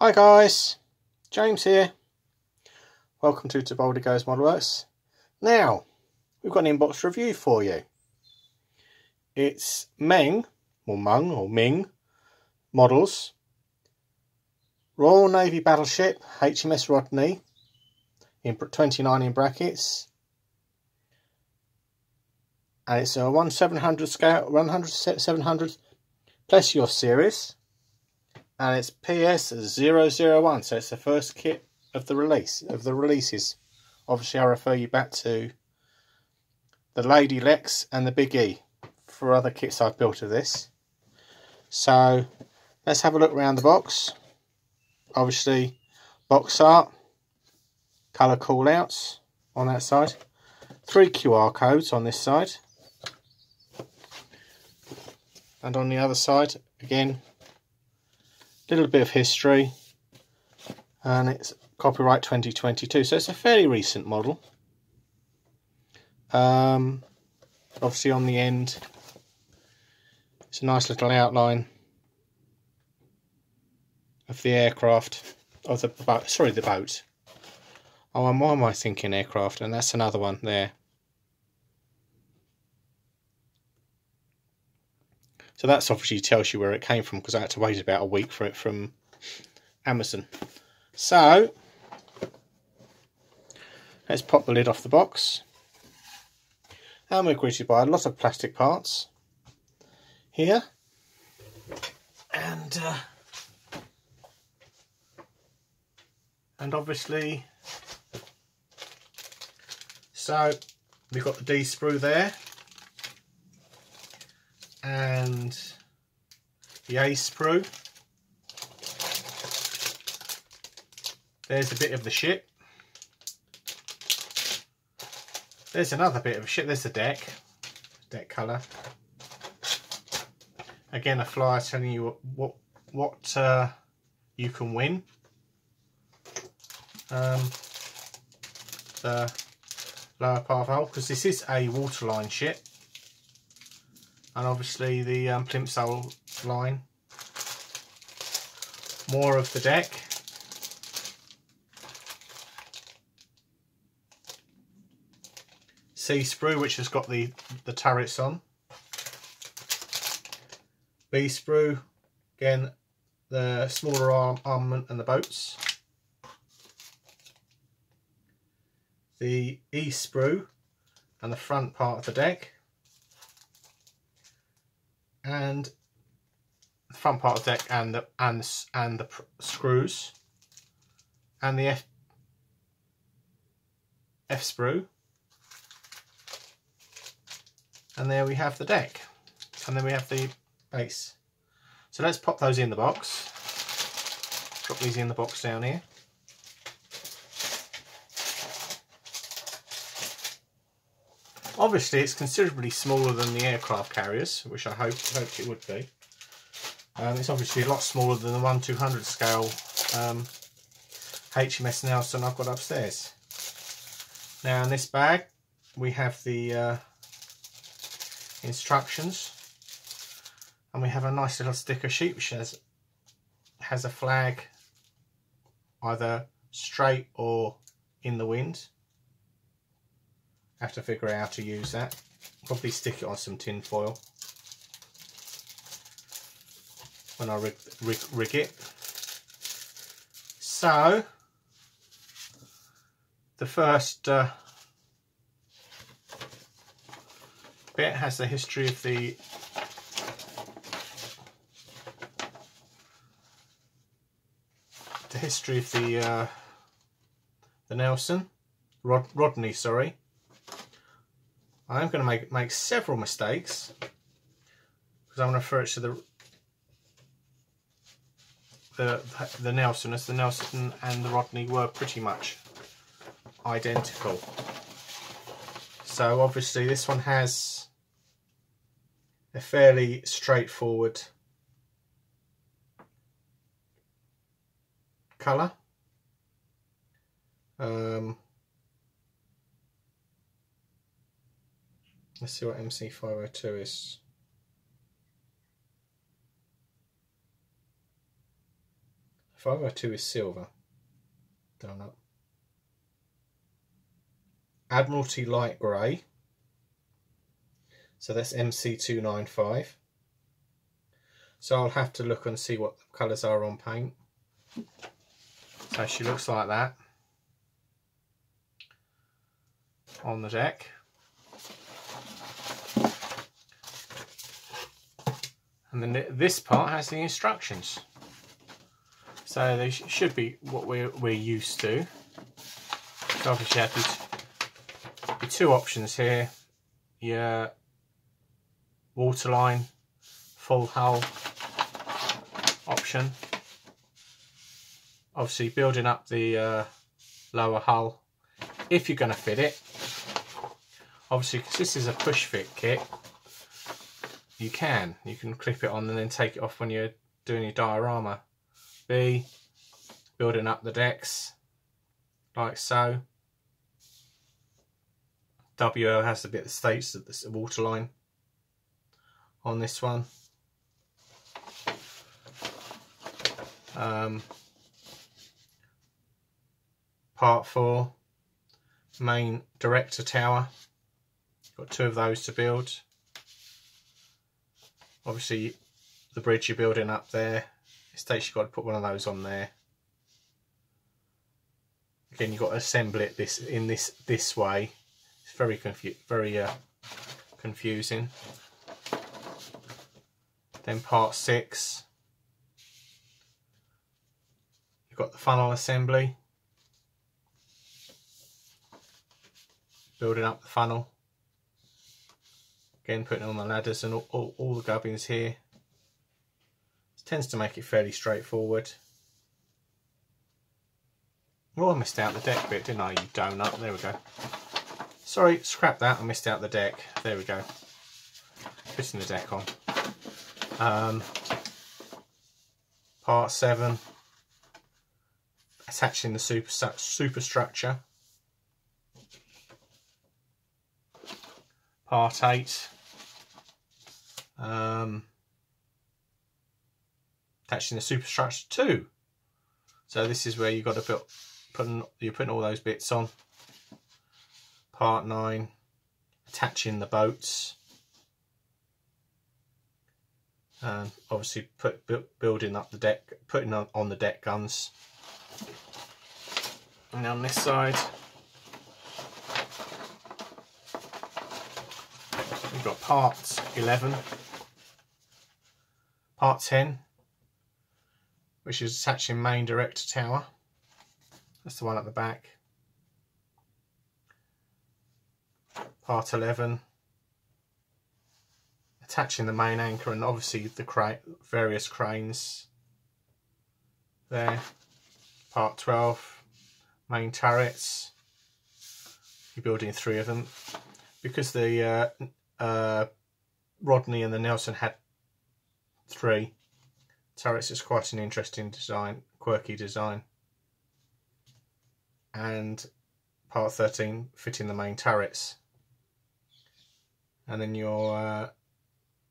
Hi guys, James here. Welcome to ToBoldlyGo's Modelworks. Now, we've got an inbox review for you. It's Meng, or Mung, or Ming models. Royal Navy battleship HMS Rodney in 29 in brackets. And it's a 1 700 scale, 100 700 Plesios series and it's PS001 so it's the first kit of the release of the releases. Obviously I refer you back to the Lady Lex and the Big E for other kits I've built of this. So let's have a look around the box. Obviously box art colour callouts on that side. Three QR codes on this side. And on the other side again little bit of history and it's copyright 2022 so it's a fairly recent model. Um, obviously on the end it's a nice little outline of the aircraft of the boat sorry the boat. Oh and why am I thinking aircraft? And that's another one there So that's obviously tells you where it came from because I had to wait about a week for it from Amazon. So let's pop the lid off the box. And we're greeted by a lot of plastic parts here. And uh, and obviously so we've got the D sprue there and the Ace sprue. There's a bit of the ship. There's another bit of a ship. There's the deck, deck colour. Again, a flyer telling you what what, what uh, you can win. Um, the lower part of the hull because this is a waterline ship and obviously the um, plimsoll line. More of the deck. C sprue which has got the, the turrets on. B sprue, again the smaller arm, armament and the boats. The E sprue and the front part of the deck and the front part of the deck and the and and the screws. And the F F sprue. And there we have the deck. And then we have the base. So let's pop those in the box. Drop these in the box down here Obviously it's considerably smaller than the aircraft carriers, which I hope, hoped it would be. Um, it's obviously a lot smaller than the 1 200 scale um, HMS Nelson I've got upstairs. Now in this bag we have the uh, instructions and we have a nice little sticker sheet which has, has a flag either straight or in the wind have to figure out how to use that. Probably stick it on some tin foil when I rig, rig, rig it. So, the first uh, bit has the history of the the history of the uh, the Nelson Rod, Rodney, sorry. I'm going to make make several mistakes because I'm going to refer it to the the the Nelson as the Nelson and the Rodney were pretty much identical. So obviously this one has a fairly straightforward colour. Um, Let's see what MC502 is. 502 is silver. Donut. Admiralty light grey. So that's MC295. So I'll have to look and see what the colours are on paint. So she looks like that on the deck. And then this part has the instructions. So they sh should be what we're, we're used to. So obviously your two options here. Your waterline, full hull option. Obviously building up the uh, lower hull if you're going to fit it. Obviously because this is a push fit kit you can. You can clip it on and then take it off when you're doing your diorama. B, building up the decks like so. WL has to be at the states of the waterline on this one. Um, part four, main director tower. Got two of those to build obviously the bridge you're building up there it states you've got to put one of those on there. Again you've got to assemble it this in this this way. It's very confu very uh, confusing. Then part six. You've got the funnel assembly. Building up the funnel Again, putting on the ladders and all, all, all the gubbins here. Tends to make it fairly straightforward. Well, I missed out the deck bit, didn't I, you donut? There we go. Sorry, scrap that, I missed out the deck. There we go. Putting the deck on. Um, part 7. Attaching the super, superstructure. Part 8 um, attaching the superstructure too. So this is where you've got to put, putting, you're putting all those bits on. Part 9, attaching the boats. And obviously put building up the deck, putting on, on the deck guns. And on this side, we've got parts 11 part 10 which is attaching main director tower. That's the one at the back. Part 11 attaching the main anchor and obviously the cra various cranes there. Part 12 main turrets. You're building three of them. Because the uh, uh, Rodney and the Nelson had three. Turrets is quite an interesting design, quirky design. And part 13, fitting the main turrets. And then you're uh,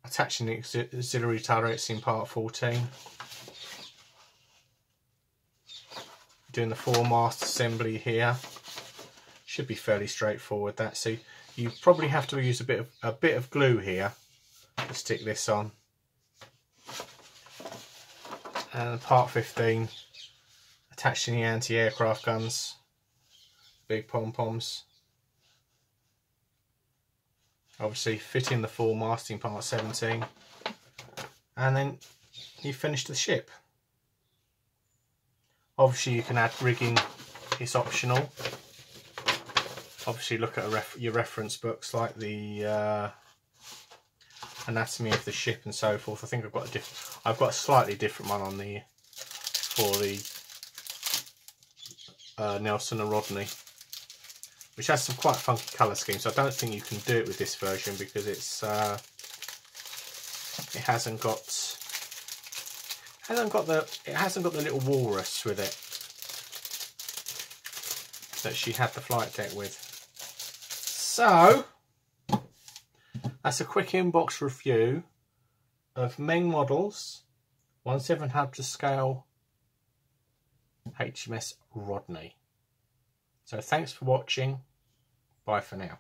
attaching the auxiliary turrets in part 14. Doing the four mast assembly here. Should be fairly straightforward that. So you probably have to use a bit of a bit of glue here to stick this on and part 15 attaching the anti-aircraft guns. Big pom-poms. Obviously fitting the full masting part 17 and then you finish the ship. Obviously you can add rigging. It's optional. Obviously look at ref your reference books like the uh, anatomy of the ship and so forth. I think I've got a different, I've got a slightly different one on the for the uh, Nelson and Rodney, which has some quite funky colour schemes. So I don't think you can do it with this version because it's uh, it hasn't got hasn't got the it hasn't got the little walrus with it that she had the flight deck with. So that's a quick inbox review of Meng models, 1 700 scale HMS Rodney. So thanks for watching. Bye for now.